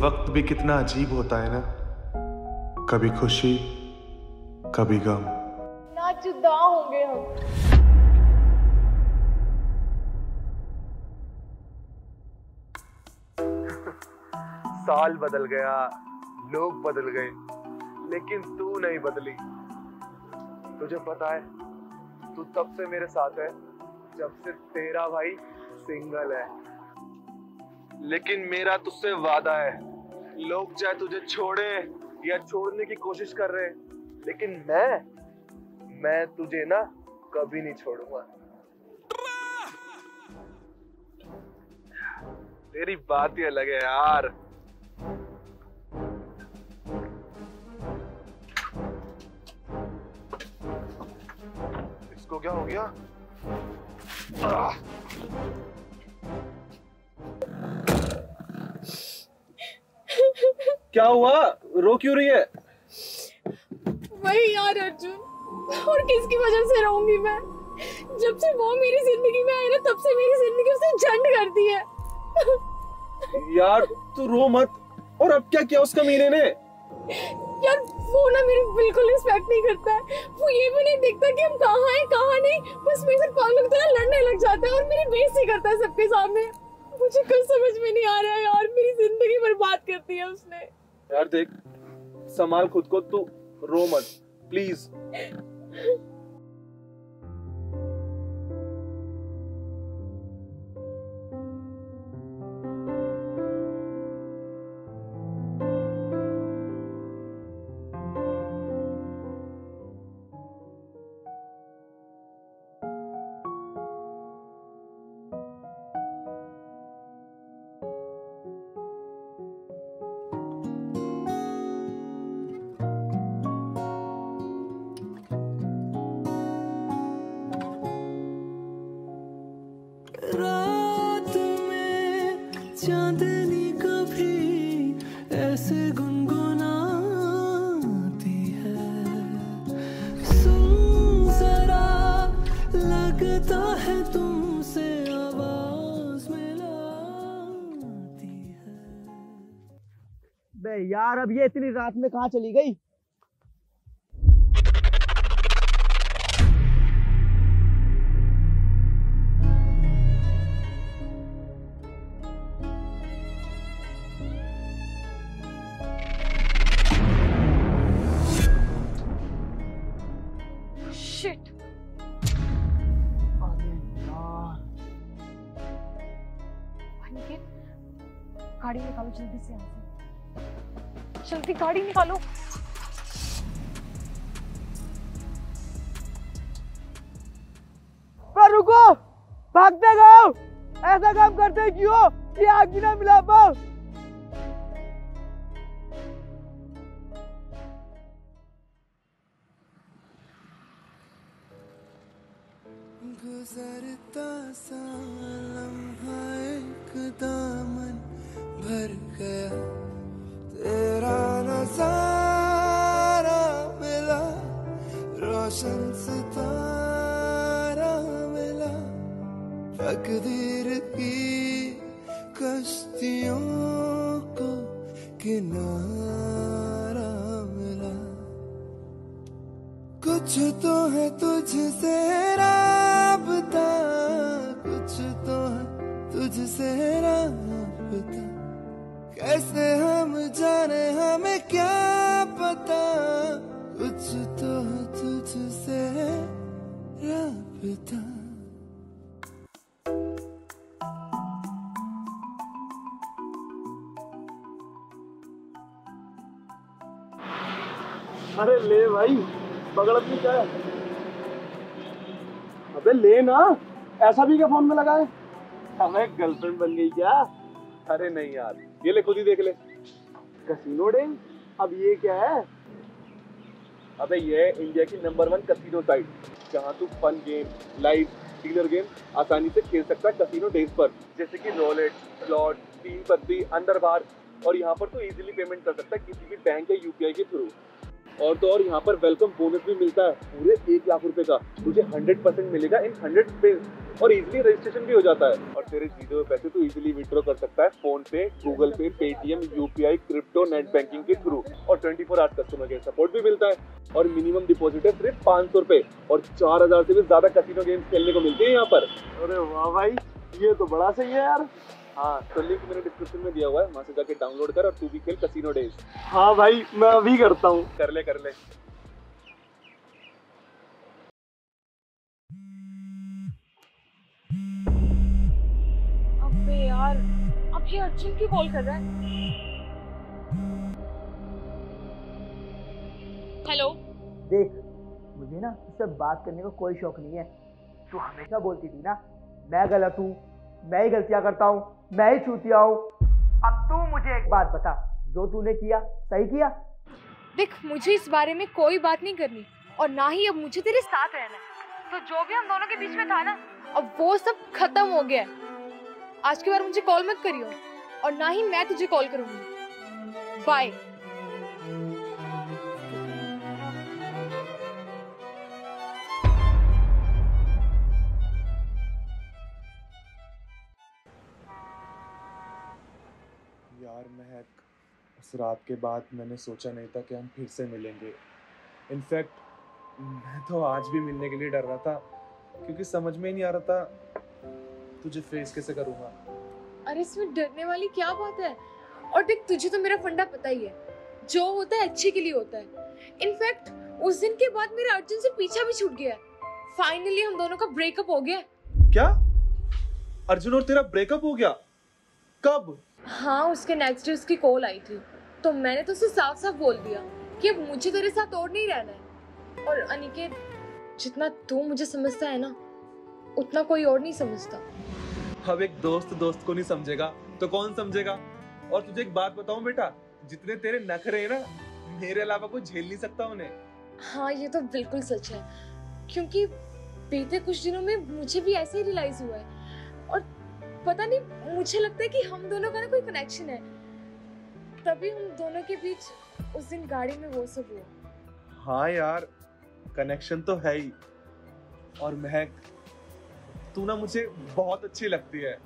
वक्त भी कितना अजीब होता है ना? कभी खुशी कभी गम। ना जुदा होंगे हम। साल बदल गया लोग बदल गए लेकिन तू नहीं बदली। तुझे पता है तू तब से मेरे साथ है जब से तेरा भाई सिंगल है। लेकिन मेरा तुझसे वादा है। लोग चाहे तुझे छोड़े या छोड़ने की कोशिश कर रहे, लेकिन मैं मैं तुझे ना कभी नहीं छोड़ूँगा। तेरी बात ही अलग है यार। इसको क्या हो गया? क्या हुआ? रो क्यों रही है? वही यार अर्जुन। और किसकी वजह से रहूँगी मैं? जब से वो मेरी ज़िंदगी में आए ना तब से मेरी ज़िंदगी उसने झंड कर दी है। यार तू रो मत। और अब क्या किया उस कमीने ने? यार वो ना मेरी बिल्कुल रिस्पेक्ट नहीं करता है। वो ये भी नहीं देखता कि हम कहाँ हैं कहाँ नहीं। बस मेरे साथ पागल की तरह लड़ने लग जाता है और मेरी बेइज्जती करता है सबके सामने। मुझे कुछ समझ में नहीं आ रहा है यार मेरी ज़िंदगी बर्बाद कर दी है उसने। यार देख संभाल खुद को तू रो मत प्लीज़ चांदनी कभी ऐसे गुनगुनाती है। सुन जरा, लगता है तुमसे आवाज़ मिलाती है। बे यार, अब ये इतनी रात में कहाँ चली गई? निकालो जल्दी से यहाँ से जल्दी गाड़ी निकालो। पर रुको भागते गए ऐसा काम करते क्यों कि आग भी ना मिला पाओ गुजरता सा लम्हा एक दामन भर गया तेरा नज़ारा मिला, रोशन सितारा मिला। तकदीर की कश्तियों को किनारा मिला। कुछ तो है तुझसे राबता, कुछ तो है तुझसे राबता। कैसे हम जाने हमें क्या पता? कुछ तो है तुझसे राबता। अरे ले भाई पकड़त नहीं क्या है? अबे ले ना ऐसा भी क्या फ़ोन में लगा है हमें गर्लफ्रेंड बन गई क्या? अरे नहीं यार ये ले खुद ही देख ले। कसिनो डेंग अब ये क्या है? अबे ये इंडिया की नंबर वन कसिनो साइट जहाँ तू fun game live dealer game आसानी से खेल सकता है कसिनो डेज़ पर। जैसे कि रोलेट स्लॉट तीन पत्ती अंडर बार और यहाँ पर तो इजीली पेमेंट कर सकता है किसी भी बैंक या यूपीआई के थ्रू और तो और यहाँ पर वेलकम बोनस भी मिलता है पूरे एक लाख रुपए का। तुझे हंड्रेड परसेंट मिलेगा इन हंड्रेड पे और इजीली रजिस्ट्रेशन भी हो जाता है। और तेरे जीते हुए पैसे तो इजीली विड्रॉ कर सकता है PhonePe Google Pay Paytm UPI crypto net banking के थ्रू और twenty four hours customer care support भी मिलता है। और मिनिमम डिपॉजिट है सिर्फ़ पाँच सौ रुपए और चार हज़ार से भी ज़्यादा कसिनो गेम्स खेलने को मिलते हैं यहाँ पर। अरे वाह भाई ये तो बड़ा सही है यार। हाँ तो लिंक मैंने डिस्क्रिप्शन में दिया हुआ है वहाँ से जाके डाउनलोड कर और तू भी खेल कसिनो डेज़ हाँ भाई मैं अभी करता हूँ। कर ले कर ले। अबे यार अब ये अर्जुन क्यों कॉल कर रहा है? हेलो देख मुझे ना इससे बात करने का को कोई शौक नहीं है। तू हमेशा बोलती थी ना मैं गलत हूँ। मैं ही गलतियाँ करता हूँ, मैं ही चूतिया हूँ। अब तू मुझे एक बात बता, जो तूने किया, सही किया? देख, मुझे इस बारे में कोई बात नहीं करनी, और ना ही अब मुझे तेरे साथ रहना है। तो जो भी हम दोनों के बीच में था ना, अब वो सब खत्म हो गया आज के बाद मुझे कॉल मत करियो, और ना ही मैं तुझे कॉल करूँगी। बाय यार महक। उस रात के बाद मैंने सोचा नहीं था कि हम फिर से मिलेंगे। इनफैक्ट मैं तो आज भी मिलने के लिए डर रहा था क्योंकि समझ में ही नहीं आ रहा था तुझे फेस कैसे करूँगा? अरे इसमें डरने वाली क्या बात है? और देख तुझे तो मेरा फंडा पता ही है। जो होता है अच्छे के लिए होता है। इनफैक्ट उस दिन के बाद मेरा अर्जुन से पीछा भी छूट गया। फाइनली हम दोनों का ब्रेकअप हो गया। क्या? अर्जुन और तेरा ब्रेकअप हो गया? कब? हाँ उसके नेक्स्ट डे उसकी कॉल आई थी। तो मैंने तो उसे साफ़ साफ़ बोल दिया कि अब मुझे तेरे साथ और नहीं रहना है। और अनिकेत जितना तू मुझे समझता है ना उतना कोई और नहीं समझता। अब एक दोस्त दोस्त को नहीं समझेगा तो कौन समझेगा? और तुझे एक बात बताऊँ बेटा जितने तेरे नखरे हैं ना मेरे अलावा कोई झेल नहीं सकता उन्हें। हाँ ये तो बिल्कुल सच है। क्योंकि बीते कुछ दिनों में मुझे भी ऐसे ही रियलाइज़ हुआ है। पता नहीं मुझे लगता है कि हम दोनों का ना कोई कनेक्शन है। तभी हम दोनों के बीच उस दिन गाड़ी में वो सब हुआ हाँ यार कनेक्शन तो है ही। और महक तू ना मुझे बहुत अच्छी लगती है।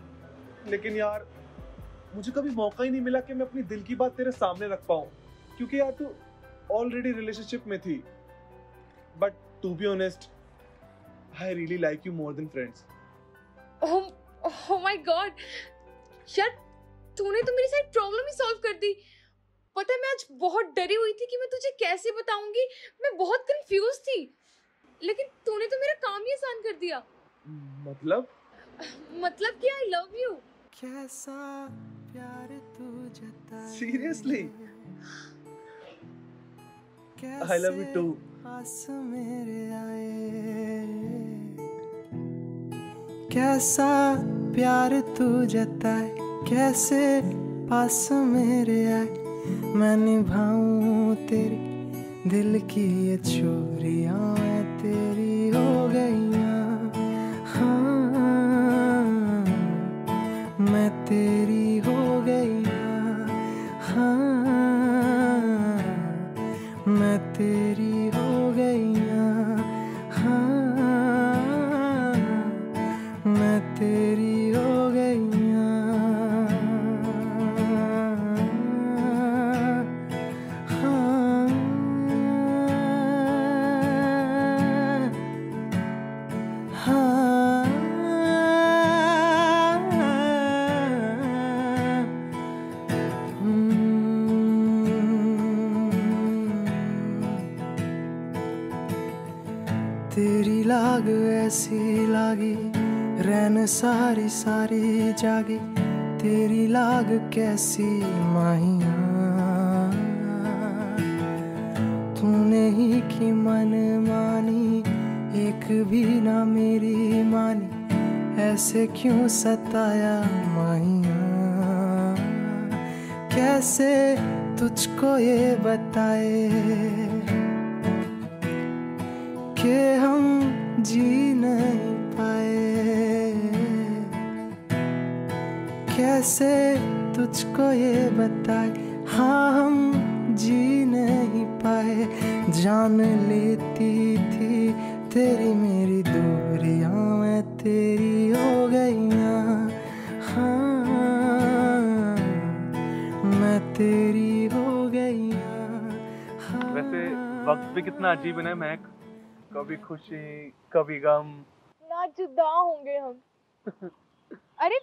लेकिन यार मुझे कभी मौका ही नहीं मिला कि मैं अपनी दिल की बात तेरे सामने रख पाऊँ। क्योंकि यार तू ऑलरेडी रिलेशनशिप में थी। But to be honest I really like you more than friends oh my god यार तूने तो मेरी सारी प्रॉब्लम ही सॉल्व कर दी। पता है मैं आज बहुत डरी हुई थी कि मैं तुझे कैसे बताऊँगी? मैं बहुत कंफ्यूज थी। लेकिन तूने तो मेरा काम ही आसान कर दिया। मतलब? मतलब कि आई लव यू कैसा प्यार तू जता Seriously? I love you too. पास मेरे आए। कैसा प्यार तू जता है? कैसे पास मेरे आए? मैं निभाऊं तेरी दिल की ये चोरियाँ। तेरी जागी, तेरी लाग कैसी माहिया। तूने ही की मन मानी, एक भी ना मेरी मानी, ऐसे क्यों सताया माहिया? कैसे तुझको ये बताए कि हम जी नहीं कैसे तुझको ये बताए? हाँ हम जी नहीं पाए। जान लेती थी तेरी मेरी दूरियाँ मैं तेरी हो गई हाँ मैं तेरी हो गईया हाँ, वैसे वक्त भी कितना अजीब है महक। कभी खुशी कभी गम। ना जुदा होंगे हम। अरे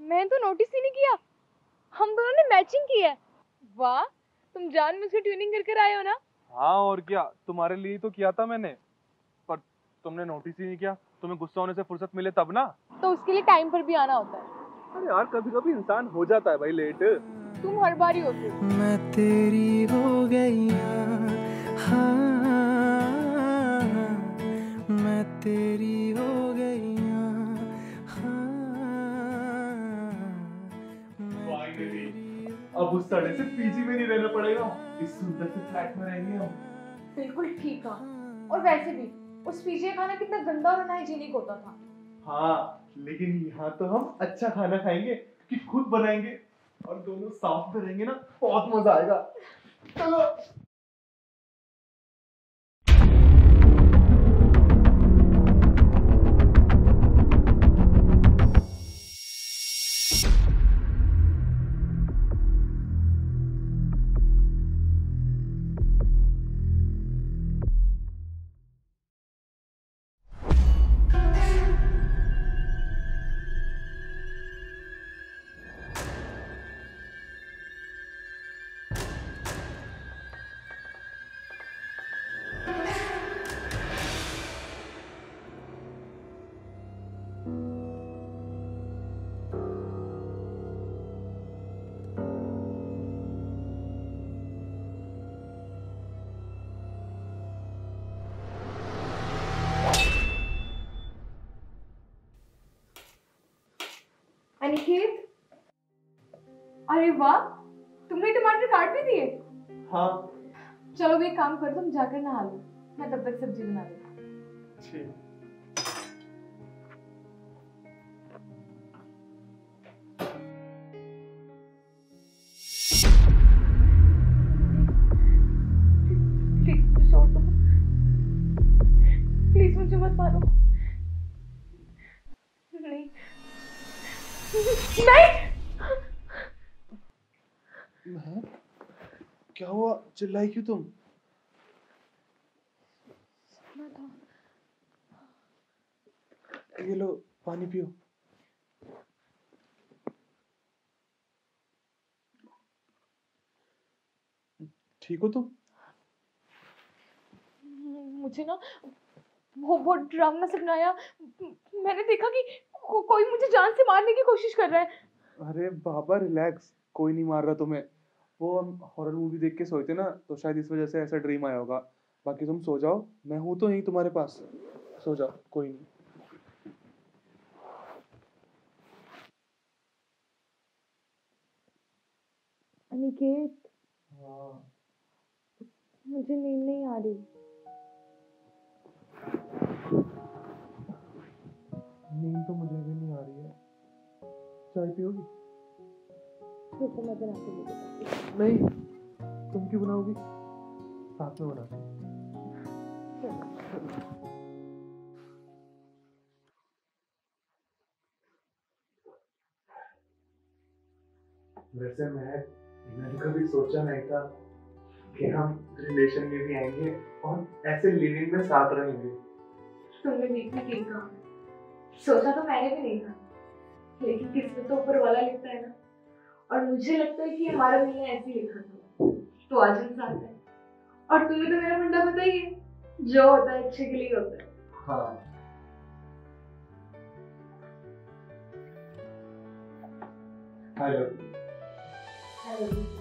मैंने तो नोटिस ही नहीं किया। हम दोनों ने मैचिंग की है। वाह तुम जान मुझसे ट्यूनिंग कर कर आए हो ना? हाँ और क्या? तुम्हारे लिए तो किया था मैंने। पर तुमने नोटिस ही नहीं किया। तुम्हें गुस्सा होने से फुर्सत मिले तब ना? तो उसके लिए टाइम पर भी आना होता है। अरे यार कभी कभी इंसान हो जाता है भाई लेट तुम हर बार ही होते मैं तेरी हो गईया हाँ मैं तेरी हो गईया उस सड़े से पीजी में नहीं रहना पड़ेगा। इस सुंदर से फ्लैट में रहेंगे हम। बिल्कुल ठीक कहा। और वैसे भी उस पीजी का खाना कितना गंदा और अनहाइजीनिक होता था। हाँ लेकिन यहाँ तो हम अच्छा खाना खाएँगे कि खुद बनाएँगे। और दोनों साथ में रहेंगे ना बहुत मज़ा आएगा। चलो। अनिकेत? अरे वाह तुमने टमाटर काट भी दिए? हाँ। चलो भी एक काम करो तुम जाकर नहा लो। मैं तब तक सब्ज़ी बना लेती प्लीज़ मुझे छोड़ दो। प्लीज़ मुझे मत मारो। नहीं। नहीं। क्या हुआ? चिल्लाई क्यों तुम? ये लो पानी पियो। ठीक हो तुम? मुझे ना वो वो ड्रामा सपना आया मैंने देखा कि को, कोई मुझे जान से मारने की कोशिश कर रहा है। अरे बाबा रिलैक्स कोई नहीं मार रहा तुम्हें। वो हम हॉरर मूवी देख के सोए थे ना तो शायद इस वजह से ऐसा ड्रीम आया होगा। बाकी तुम सो जाओ। मैं हूँ तो यहीं तुम्हारे पास। सो जाओ कोई नहीं। अनिकेत? हाँ। मुझे नींद नहीं आ रही। नींद तो मुझे भी नहीं आ रही है। चाय पियोगी? रुको मैं बना के लेके नहीं तुम क्यों बनाओगी? साथ में बनाते हैं। वैसे मैं मैंने कभी सोचा नहीं था। कि हम रिलेशन में भी आएँगे और ऐसे लिविंग में साथ रहेंगे। तुमने बिल्कुल ठीक कहा? सोचा तो मैंने भी नहीं था लेकिन किस्मत तो ऊपर वाला लिखता है ना। और मुझे लगता है कि हमारा मिलना ऐसे ही लिखा था। तो आज हम साथ है। और तुम्हें तो मेरा फंडा पता ही है जो होता है अच्छे के लिए होता है। हाँ। हेलो हेलो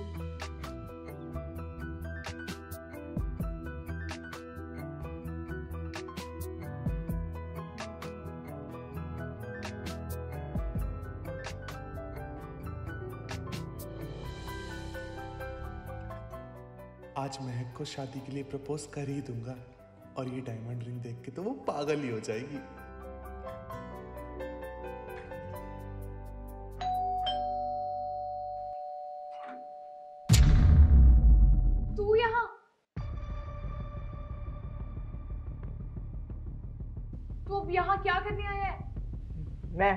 आज महक को शादी के लिए प्रपोज कर ही दूँगा और ये डायमंड रिंग देख के तो वो पागल ही हो जाएगी। तू यहाँ? तू अब यहाँ क्या करने आया है? मैं।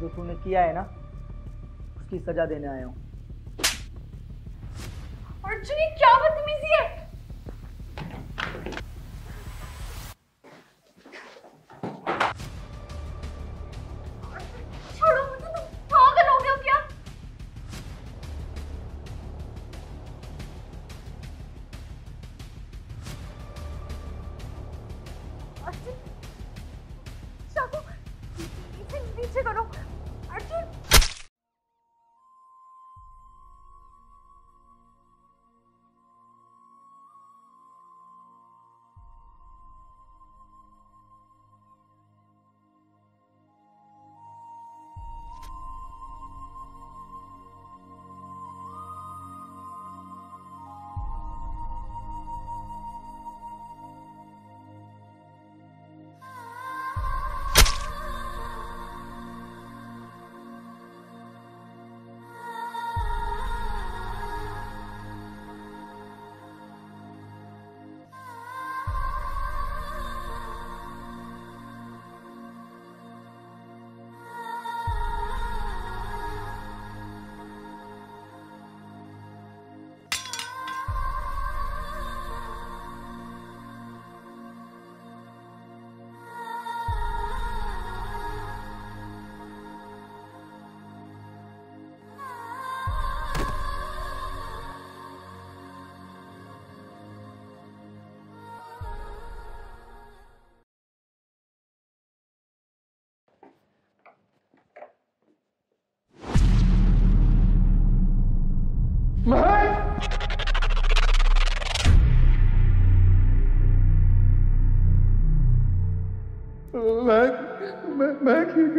जो तूने किया है ना उसकी सजा देने आया हूँ। अर्जुन ये क्या बदतमीजी है?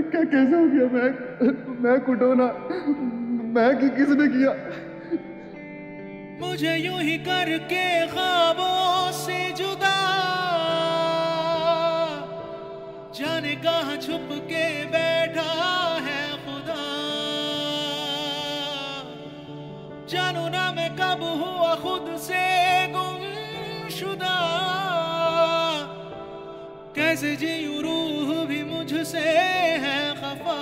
क्या कैसे हो गया? मैं मैं कुटोना मैं कि, किसने किया? मुझे यूँ ही करके ख्वाबों से जुदा। जाने कहा छुप के बैठा है खुदा। जानू ना मैं कब हुआ खुद से गुमशुदा। कैसे जी रूह भी मुझसे है खफा।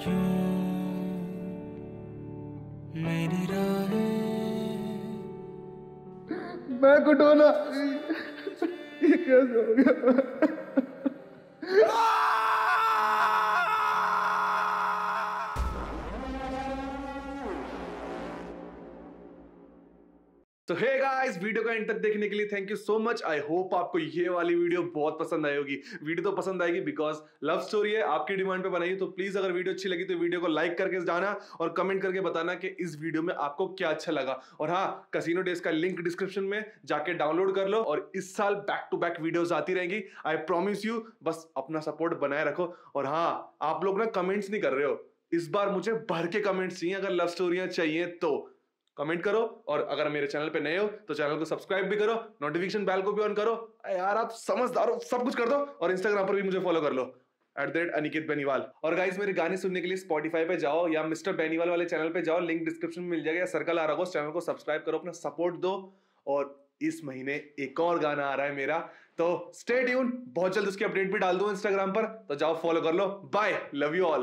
क्यों मेरी राह? मैं कुटोना ये कैसे हो गया? गाइस वीडियो का एंड तक देखने के लिए thank you so much I hope आपको ये वाली वीडियो बहुत पसंद आई होगी। वीडियो तो पसंद आएगी बिकॉज़ लव स्टोरी है, आपकी डिमांड पे बनाई तो प्लीज़ अगर वीडियो अच्छी लगी तो वीडियो को लाइक करके जाना और कमेंट करके बताना कि इस वीडियो में आपको क्या अच्छा लगा। और हाँ कसिनो डेज़ का लिंक डिस्क्रिप्शन में जाके डाउनलोड कर लो और इस साल बैक टू बैक वीडियोस आती रहेंगी। आई प्रॉमिस यू बस अपना सपोर्ट बनाए रखो। और हाँ आप लोग ना कमेंट्स नहीं कर रहे हो। इस बार मुझे भर के कमेंट्स चाहिए, अगर लव स्टोरियाँ चाहिए तो। कमेंट करो और अगर मेरे चैनल पे नए हो तो चैनल को सब्सक्राइब भी करो नोटिफिकेशन बेल को भी ऑन करो। यार, आप समझदार हो, सब कुछ कर दो और इंस्टाग्राम पर भी मुझे फॉलो कर लो। At the rate Aniket Beniwal और गाइज़ मेरे गाने सुनने के लिए स्पॉटीफाई पे जाओ या मिस्टर बेनीवाल वाले चैनल पे जाओ लिंक डिस्क्रिप्शन में मिल जाएगा। या सर्कल आ रहा हो चैनल को सब्सक्राइब करो, अपना सपोर्ट दो। और इस महीने एक और गाना आ रहा है मेरा तो स्टे ट्यून बहुत जल्द उसकी अपडेट भी डाल दूँ इंस्टाग्राम पर। तो जाओ फॉलो कर लो। Bye love you all